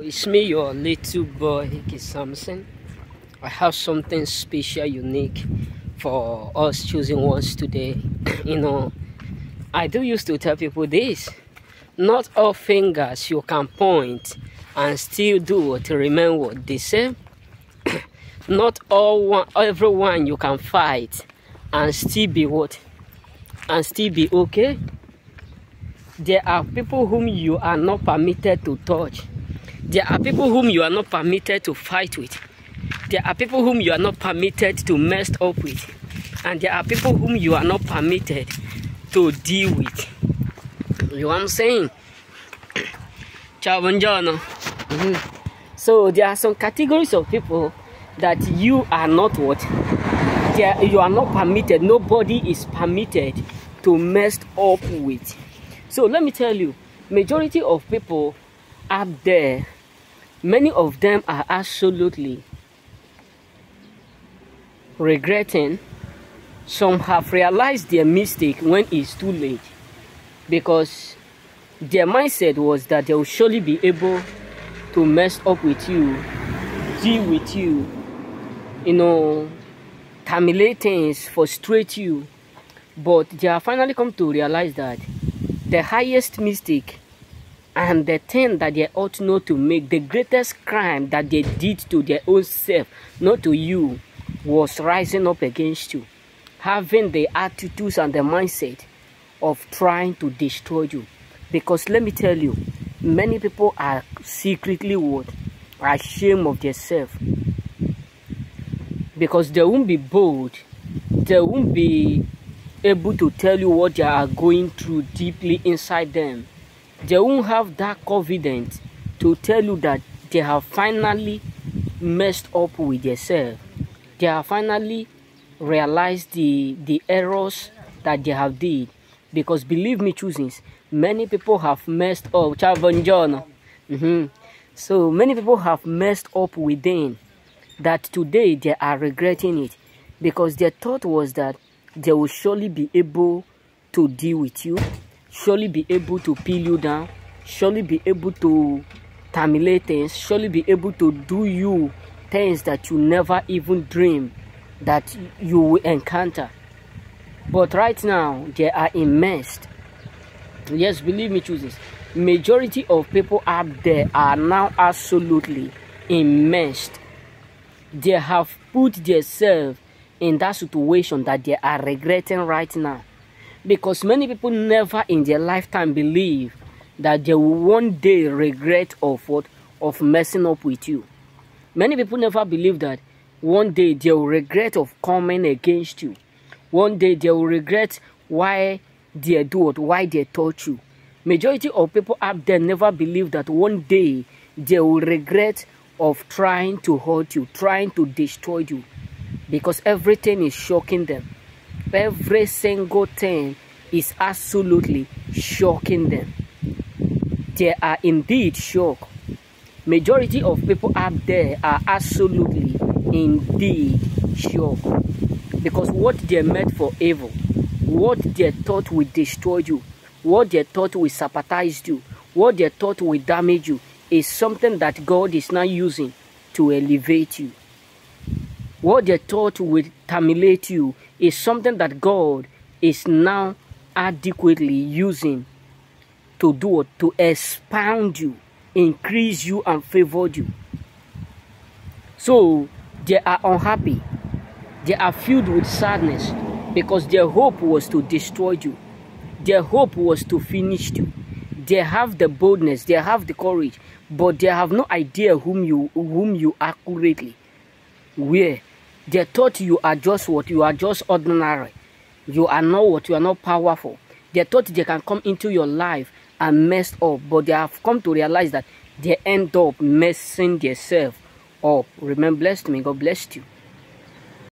It's me, your little boy, Hickey Samson. I have something special, unique for us choosing ones today. you know, I do used to tell people this. Not all fingers you can point and still do what remain what they say. Not all one, everyone you can fight and still be what? And still be okay. There are people whom you are not permitted to touch. There are people whom you are not permitted to fight with. There are people whom you are not permitted to mess up with. And there are people whom you are not permitted to deal with. You know what I'm saying? Mhm. So there are some categories of people that you are not what? You are not permitted. Nobody is permitted to mess up with. So let me tell you, majority of people out there, many of them are absolutely regretting. Some have realized their mistake when it's too late because their mindset was that they will surely be able to mess up with you, deal with you, you know, terminate things, frustrate you. But they have finally come to realize that the highest mistake and the thing that they ought not to make, the greatest crime that they did to their own self, not to you, was rising up against you, having the attitudes and the mindset of trying to destroy you. Because let me tell you, many people are secretly what? Ashamed of themselves. Because they won't be bold, they won't be able to tell you what they are going through deeply inside them. They won't have that confidence to tell you that they have finally messed up with themselves. They have finally realized the, the errors that they have did. Because believe me, choosings, many people have messed up. Ciao, buongiorno. Mhm. So many people have messed up within that today they are regretting it because their thought was that they will surely be able to deal with you, surely be able to peel you down, surely be able to terminate things, surely be able to do you things that you never even dream that you will encounter. But right now, they are immersed. Yes, believe me, chooses. Majority of people out there are now absolutely immersed. They have put themselves in that situation that they are regretting right now. Because many people never in their lifetime believe that they will one day regret of what of messing up with you. Many people never believe that one day they will regret of coming against you. One day they will regret why they do it, why they taught you. Majority of people out there never believe that one day they will regret of trying to hurt you, trying to destroy you. Because everything is shocking them. Every single thing is absolutely shocking them. They are indeed shocked. Majority of people out there are absolutely indeed shocked. Because what they meant for evil, what they thought will destroy you, what they thought will sabotage you, what they thought will damage you, is something that God is now using to elevate you. What they thought would terminate you is something that God is now adequately using to do what? To expound you, increase you, and favor you. So they are unhappy. They are filled with sadness because their hope was to destroy you. Their hope was to finish you. They have the boldness, they have the courage, but they have no idea whom you whom you accurately. Where they thought you are just what you are just ordinary. You are not what you are not powerful. They thought they can come into your life and mess up, but they have come to realize that they end up messing themselves up. Remember, blessed me. God bless you.